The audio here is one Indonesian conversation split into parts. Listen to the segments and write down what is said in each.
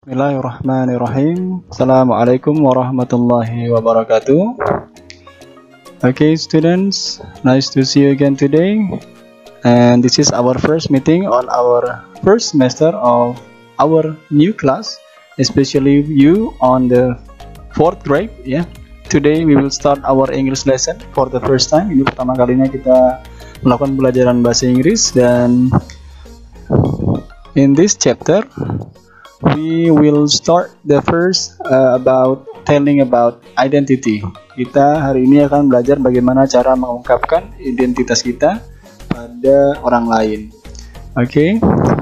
Bismillahirrahmanirrahim. Assalamualaikum warahmatullahi wabarakatuh. Okay, students, nice to see you again today. And this is our first meeting on our first semester of our new class, especially you on the fourth grade. Yeah, today we will start our English lesson for the first time. Ini pertama kalinya kita melakukan pelajaran bahasa Inggris dan in this chapter we will start the first uh, about telling about identity. Kita hari ini akan belajar bagaimana cara mengungkapkan identitas kita pada orang lain. Oke, okay?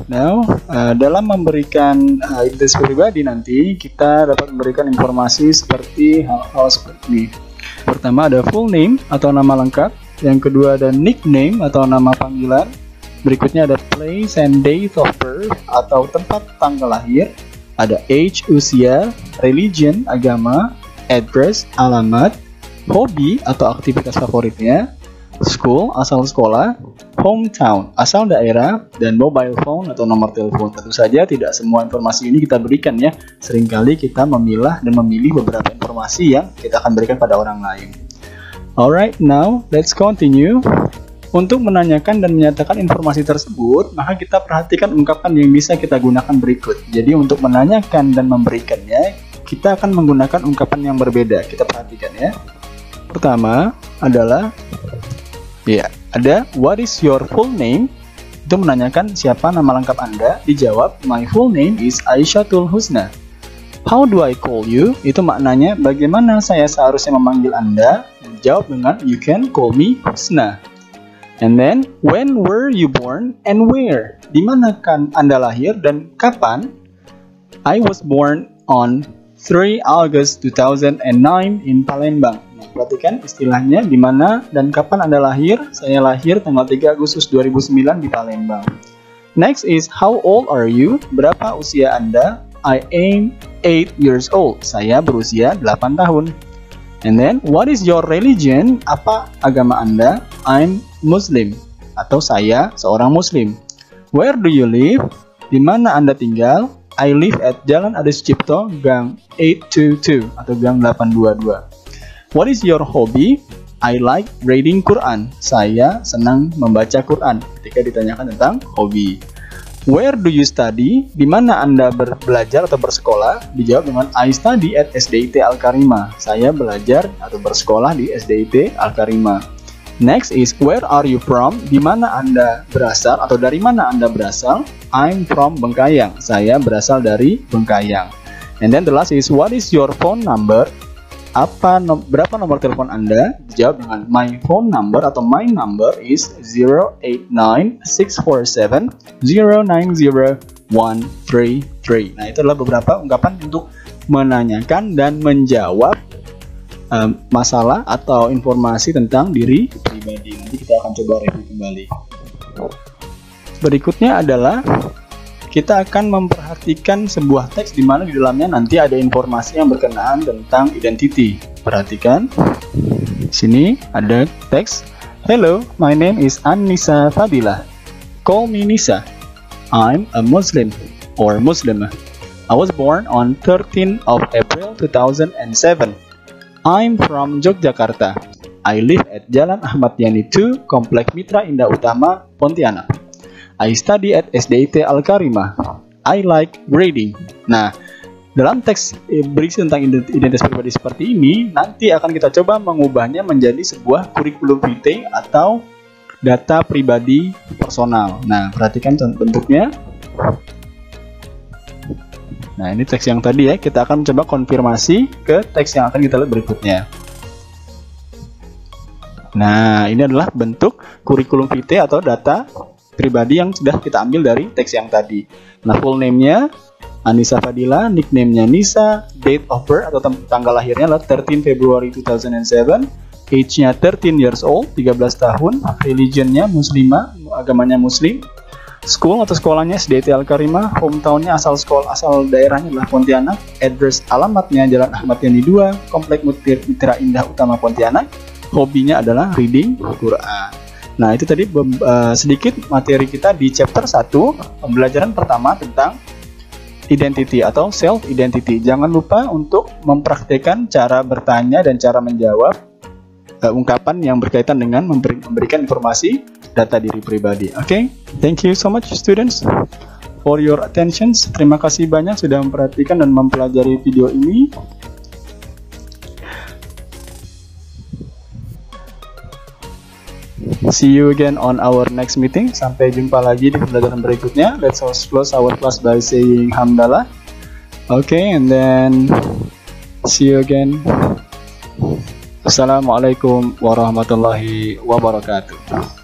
now uh, dalam memberikan uh, identitas pribadi nanti kita dapat memberikan informasi seperti hal-hal seperti ini. Pertama ada full name atau nama lengkap, yang kedua ada nickname atau nama panggilan, Berikutnya ada place and date of birth atau tempat tanggal lahir. Ada age, usia, religion, agama, address, alamat, hobi atau aktivitas favoritnya, school, asal sekolah, hometown, asal daerah, dan mobile phone atau nomor telepon. Tentu saja tidak semua informasi ini kita berikan ya. Seringkali kita memilah dan memilih beberapa informasi yang kita akan berikan pada orang lain. Alright, now let's continue. Untuk menanyakan dan menyatakan informasi tersebut, maka kita perhatikan ungkapan yang bisa kita gunakan berikut. Jadi untuk menanyakan dan memberikannya, kita akan menggunakan ungkapan yang berbeda. Kita perhatikan ya. Pertama adalah ya, ada what is your full name? Itu menanyakan siapa nama lengkap Anda. Dijawab, my full name is Aisyatul Husna. How do I call you? Itu maknanya bagaimana saya seharusnya memanggil Anda? Jawab dengan you can call me Husna. And then, when were you born and where? Di mana kan Anda lahir dan kapan? I was born on 3 August 2009 in Palembang. Nah, perhatikan istilahnya di mana dan kapan Anda lahir. Saya lahir tanggal 3 Agustus 2009 di Palembang. Next is how old are you? Berapa usia Anda? I am 8 years old. Saya berusia 8 tahun. And then, what is your religion? Apa agama Anda? I'm Muslim atau saya seorang Muslim. Where do you live? Di mana Anda tinggal? I live at Jalan Adi Sucipto, Gang 822 atau Gang 822. What is your hobby? I like reading Quran. Saya senang membaca Quran ketika ditanyakan tentang hobi. Where do you study? Di mana Anda belajar atau bersekolah? Dijawab dengan I study at SDIT Al Karima. Saya belajar atau bersekolah di SDIT Al Karima. Next is where are you from? Di mana Anda berasal atau dari mana Anda berasal? I'm from Bengkayang. Saya berasal dari Bengkayang. And then the last is what is your phone number? Apa no, berapa nomor telepon Anda? Jawab dengan my phone number atau my number is 089647090133. Nah, itu adalah beberapa ungkapan untuk menanyakan dan menjawab um, masalah atau informasi tentang diri pribadi. Nanti kita akan coba review kembali. Berikutnya adalah kita akan memperhatikan sebuah teks di mana di dalamnya nanti ada informasi yang berkenaan tentang identity. Perhatikan. Sini ada teks. Hello, my name is Anissa Fadila. Call me Nisa. I'm a Muslim or Muslimah. I was born on 13 of April 2007. I'm from Yogyakarta. I live at Jalan Ahmad Yani 2, Komplek Mitra Indah Utama, Pontianak. I study at SDIT Al Karimah. I like reading. Nah, dalam teks eh, berisi tentang identitas pribadi seperti ini, nanti akan kita coba mengubahnya menjadi sebuah kurikulum vitae atau data pribadi personal. Nah, perhatikan bentuknya. Nah, ini teks yang tadi ya. Kita akan coba konfirmasi ke teks yang akan kita lihat berikutnya. Nah, ini adalah bentuk kurikulum vitae atau data pribadi yang sudah kita ambil dari teks yang tadi. Nah, full name-nya Anissa Fadila, nickname-nya Nisa, date of birth atau tanggal lahirnya adalah 13 February 2007, age-nya 13 years old, 13 tahun, religion-nya muslimah, agamanya muslim, School atau sekolahnya SDT Al Karimah, hometownnya asal sekolah asal daerahnya adalah Pontianak, address alamatnya Jalan Ahmad Yani 2, Komplek Mitra Indah Utama Pontianak, hobinya adalah reading Quran. Nah, itu tadi uh, sedikit materi kita di chapter 1, pembelajaran pertama tentang identity atau self identity. Jangan lupa untuk mempraktekkan cara bertanya dan cara menjawab uh, ungkapan yang berkaitan dengan memberi, memberikan informasi data diri pribadi. Oke, okay? Thank you so much students for your attention. Terima kasih banyak sudah memperhatikan dan mempelajari video ini. See you again on our next meeting. Sampai jumpa lagi di pembelajaran berikutnya. Let's close our class by saying hamdalah. Okay, and then see you again. Assalamualaikum warahmatullahi wabarakatuh.